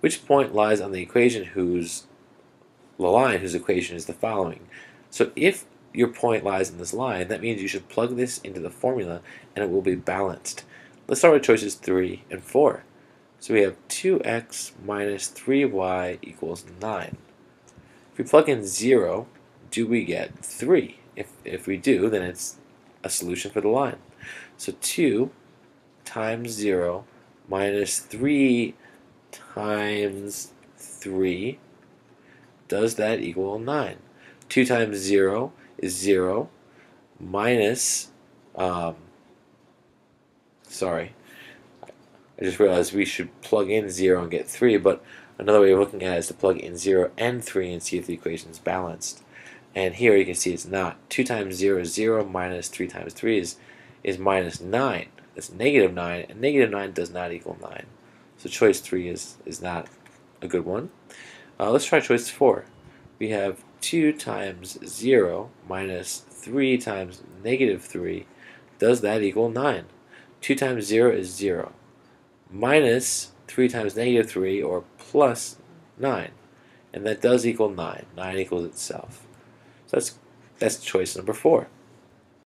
which point lies on the equation whose the line whose equation is the following. So if your point lies in this line, that means you should plug this into the formula and it will be balanced. Let's start with choices 3 and 4. So we have 2x minus 3y equals 9. If we plug in 0, do we get 3? If, if we do, then it's a solution for the line. So 2 times 0 minus 3 times 3, does that equal 9? 2 times 0 is 0 minus, um, sorry, I just realized we should plug in 0 and get 3, but another way of looking at it is to plug in 0 and 3 and see if the equation is balanced. And here you can see it's not. 2 times 0 is 0, minus 3 times 3 is, is minus 9. That's negative 9, and negative 9 does not equal 9. So choice 3 is, is not a good one. Uh, let's try choice 4. We have 2 times 0 minus 3 times negative 3. Does that equal 9? 2 times 0 is 0. Minus 3 times negative 3, or plus 9. And that does equal 9. 9 equals itself. So that's, that's choice number 4.